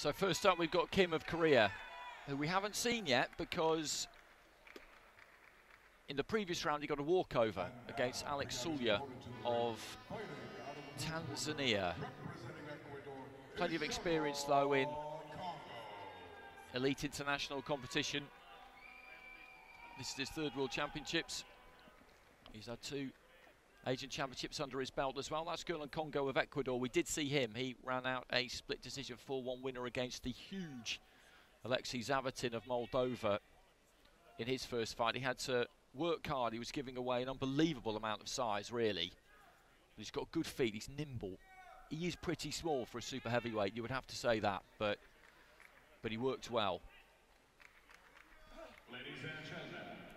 So first up, we've got Kim of Korea, who we haven't seen yet because in the previous round he got a walkover against Alex Sulja of Tanzania. Plenty of experience though in elite international competition. This is his third World Championships. He's had two Asian Championships under his belt as well. That's Gerlon Congo of Ecuador. We did see him. He ran out a split decision 4-1 winner against the huge Alexei Zavatin of Moldova in his first fight. He had to work hard. He was giving away an unbelievable amount of size, really. He's got good feet. He's nimble. He is pretty small for a super heavyweight. You would have to say that, but but he worked well.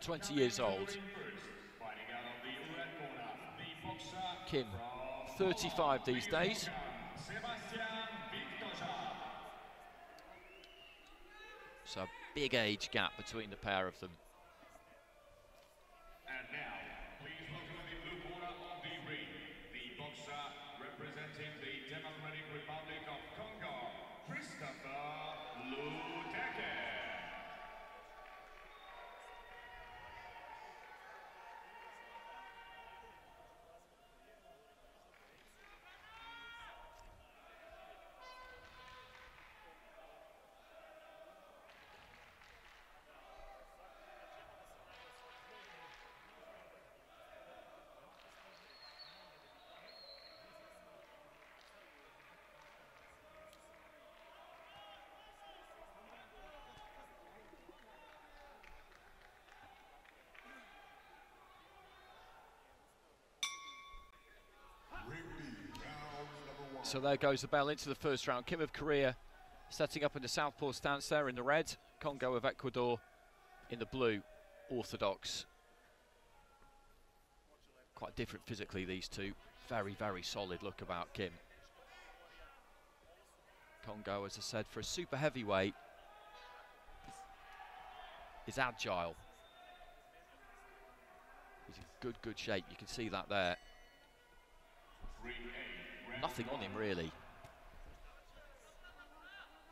20 years old. Kim, 35 these days. So a big age gap between the pair of them. So there goes the bell into the first round. Kim of Korea setting up in the southpaw stance there in the red. Congo of Ecuador in the blue. Orthodox. Quite different physically, these two. Very, very solid look about Kim. Congo, as I said, for a super heavyweight, is agile. He's in good, good shape. You can see that there. Nothing on him, really.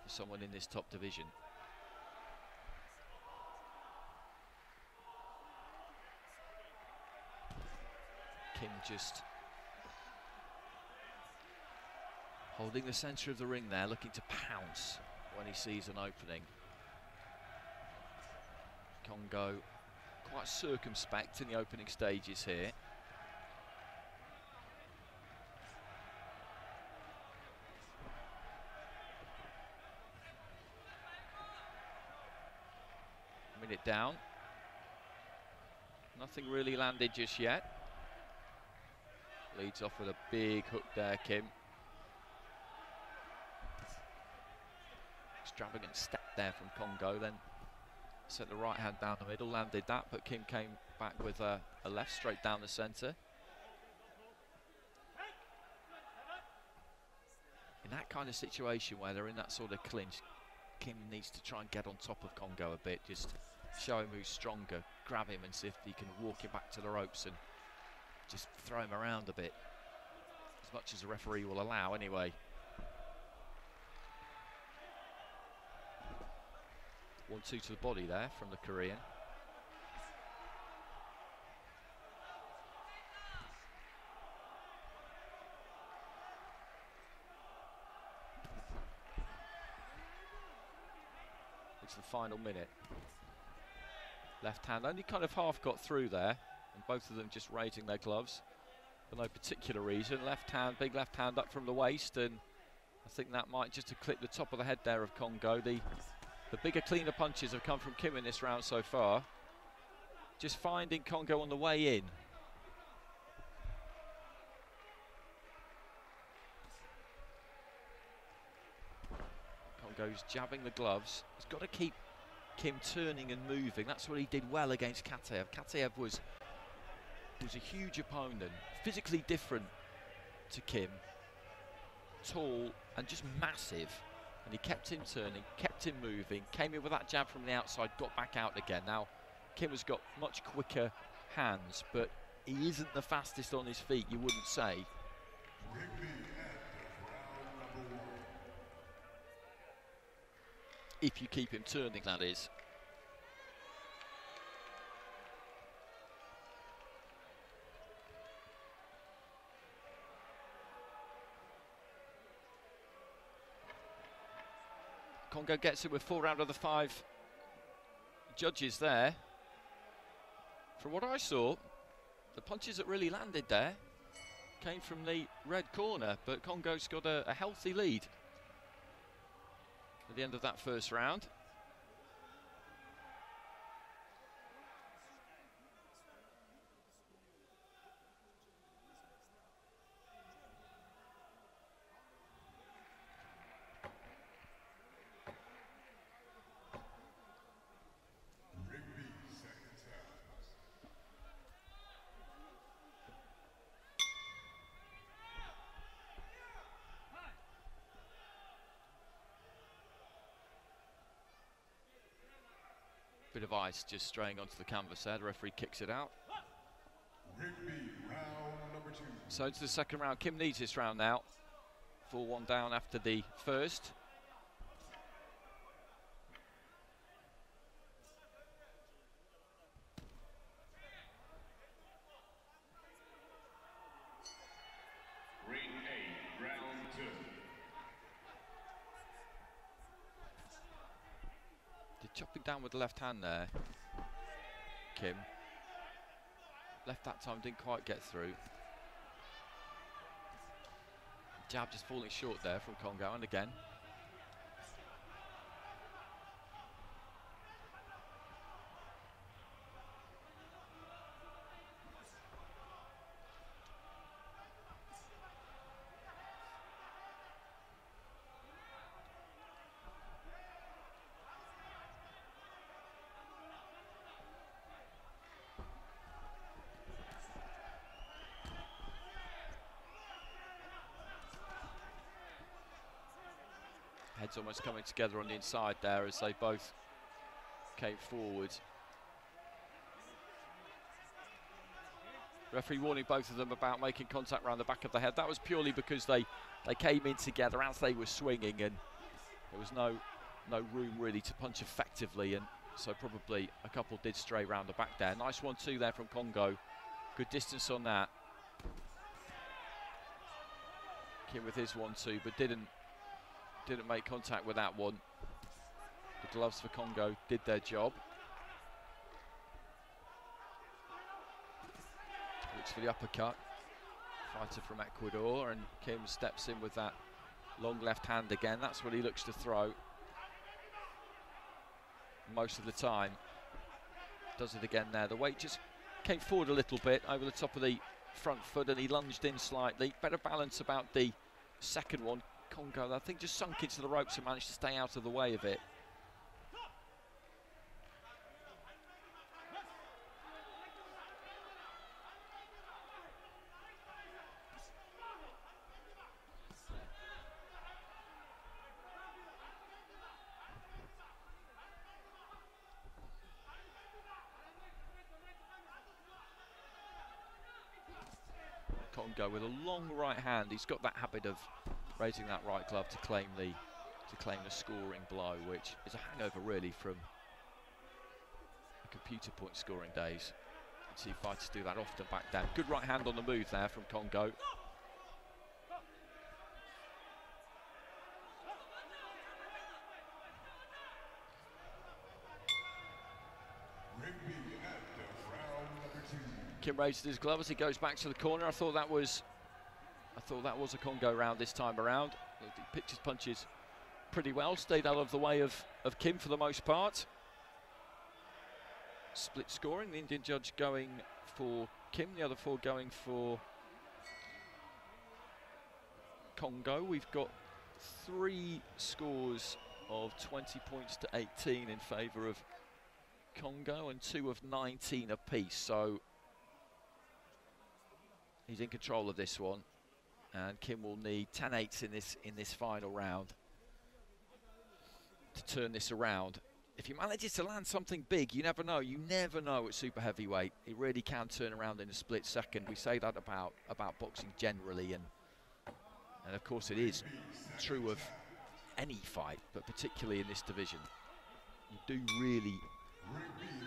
For someone in this top division. Kim just holding the centre of the ring there, looking to pounce when he sees an opening. Congo quite circumspect in the opening stages here. Minute down. Nothing really landed just yet. Leads off with a big hook there, Kim. Extravagant step there from Congo, then set the right hand down the middle, landed that, but Kim came back with a, a left straight down the centre. In that kind of situation where they're in that sort of clinch, Kim needs to try and get on top of Congo a bit, just show him who's stronger, grab him and see if he can walk him back to the ropes and just throw him around a bit. As much as the referee will allow anyway. One two to the body there from the Korean. It's the final minute. Left hand only kind of half got through there, and both of them just raising their gloves for no particular reason. Left hand, big left hand up from the waist, and I think that might just have clipped the top of the head there of Congo. The the bigger, cleaner punches have come from Kim in this round so far. Just finding Congo on the way in. Congo's jabbing the gloves. He's got to keep Kim turning and moving. That's what he did well against Kataev. Kataev was was a huge opponent, physically different to Kim, tall and just massive. And he kept him turning, kept him moving, came in with that jab from the outside, got back out again. Now, Kim has got much quicker hands, but he isn't the fastest on his feet, you wouldn't say. If you keep him turning, that is. Congo gets it with four out of the five judges there. From what I saw, the punches that really landed there came from the red corner, but Congo's got a, a healthy lead at the end of that first round. Bit of ice just straying onto the canvas there. The referee kicks it out. So into the second round. Kim needs this round now. 4 1 down after the first. Ring A, round two. Did chopping down with the left hand there. Kim. Left that time, didn't quite get through. Jab just falling short there from Congo, and again. Almost coming together on the inside there as they both came forward. Referee warning both of them about making contact around the back of the head. That was purely because they, they came in together as they were swinging and there was no no room really to punch effectively and so probably a couple did stray round the back there. Nice one two there from Congo. Good distance on that. Kim with his one two but didn't didn't make contact with that one. The gloves for Congo did their job. Looks for the uppercut. Fighter from Ecuador, and Kim steps in with that long left hand again. That's what he looks to throw most of the time. Does it again there. The weight just came forward a little bit over the top of the front foot, and he lunged in slightly. Better balance about the second one. Congo, I think, just sunk into the ropes and managed to stay out of the way of it. Congo with a long right hand. He's got that habit of raising that right glove to claim the to claim the scoring blow, which is a hangover really from computer point scoring days. You see fighters do that often back down. Good right hand on the move there from two. Kim raises his glove as he goes back to the corner. I thought that was I thought that was a Congo round this time around. He picked his punches pretty well, stayed out of the way of, of Kim for the most part. Split scoring, the Indian judge going for Kim, the other four going for Congo. We've got three scores of 20 points to 18 in favour of Congo and two of 19 apiece. So he's in control of this one and Kim will need 10 eights in this in this final round to turn this around. If he manages to land something big, you never know. You never know at super heavyweight. It really can turn around in a split second. We say that about about boxing generally, and and of course it is true of any fight, but particularly in this division. You do really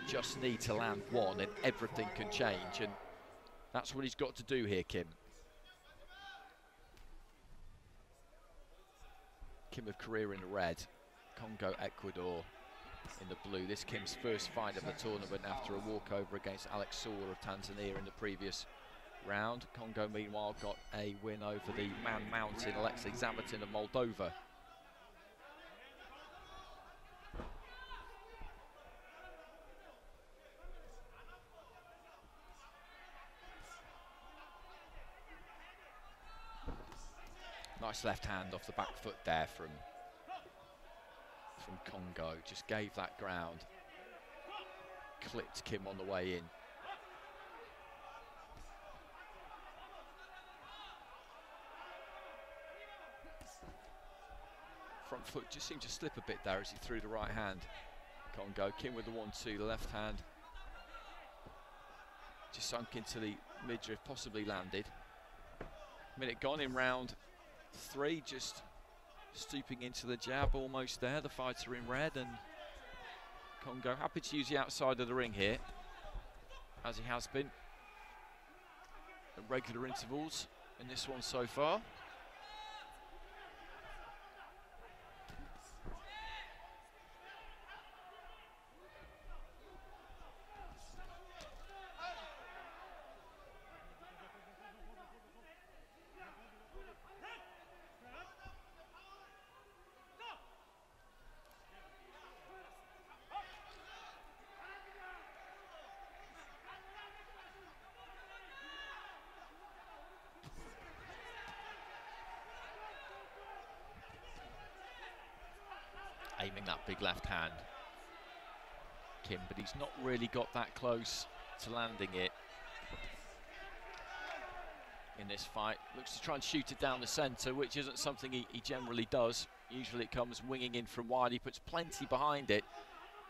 just need to land one and everything can change and that's what he's got to do here, Kim. Kim of Korea in red, Congo, Ecuador in the blue. This Kim's first fight of the tournament after a walkover against Alex Sawer of Tanzania in the previous round. Congo, meanwhile, got a win over the man mountain Alexei Zavatin of Moldova. Nice left hand off the back foot there from from Congo. Just gave that ground. Clipped Kim on the way in. Front foot just seemed to slip a bit there as he threw the right hand. Congo, Kim with the one two, the left hand. Just sunk into the midriff, possibly landed. Minute gone in round three, just stooping into the jab, almost there. The fighter in red and Congo happy to use the outside of the ring here, as he has been at regular intervals in this one so far. Aiming that big left hand. Kim, but he's not really got that close to landing it in this fight. Looks to try and shoot it down the centre, which isn't something he, he generally does. Usually it comes winging in from wide. He puts plenty behind it.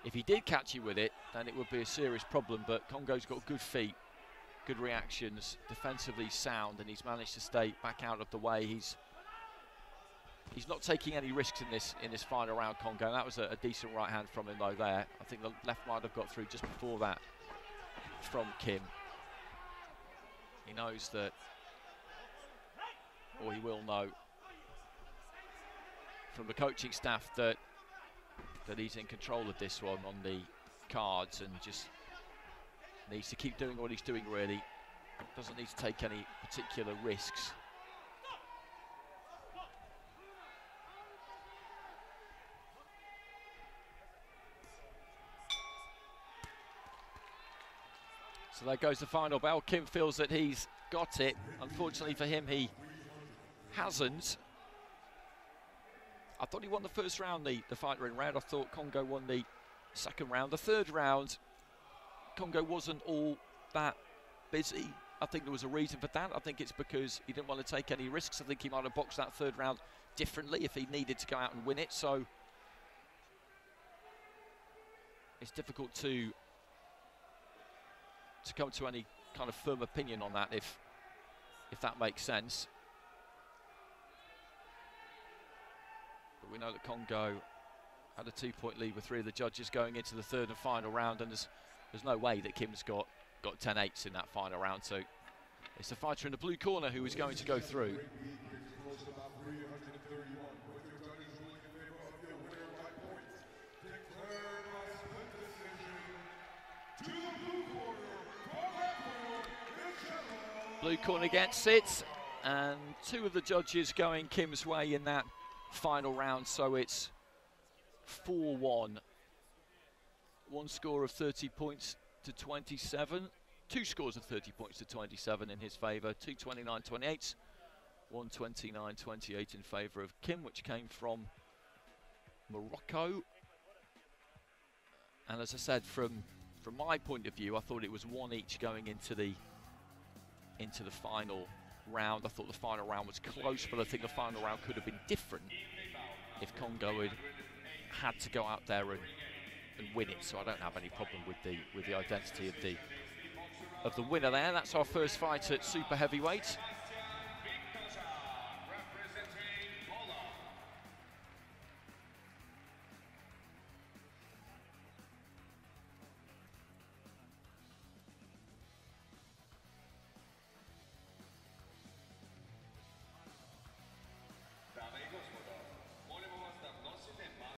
If he did catch you with it, then it would be a serious problem, but Congo's got good feet, good reactions, defensively sound, and he's managed to stay back out of the way. He's He's not taking any risks in this in this final round, Congo. That was a, a, decent right hand from him, though, there. I think the left might have got through just before that from Kim. He knows that, or he will know from the coaching staff that that he's in control of this one on the cards and just needs to keep doing what he's doing, really. Doesn't need to take any particular risks. So there goes the final bell. Kim feels that he's got it. Unfortunately for him, he hasn't. I thought he won the first round, the, the fighter in round. I thought Congo won the second round. The third round, Congo wasn't all that busy. I think there was a reason for that. I think it's because he didn't want to take any risks. I think he might have boxed that third round differently if he needed to go out and win it. So it's difficult to to come to any kind of firm opinion on that, if if that makes sense. But we know that Congo had a two-point lead with three of the judges going into the third and final round, and there's there's no way that Kim's got got 10-8s in that final round. So it's the fighter in the blue corner who is going to go through. Blue corner gets it, and two of the judges going Kim's way in that final round, so it's 4-1. One score of 30 points to 27. Two scores of 30 points to 27 in his favour. 229-28, 129-28 in favour of Kim, which came from Morocco. And as I said, from from my point of view, I thought it was one each going into the into the final round. I thought the final round was close, but I think the final round could have been different if Congo had had to go out there and, and win it. So I don't have any problem with the with the identity of the of the winner there. That's our first fight at super heavyweight.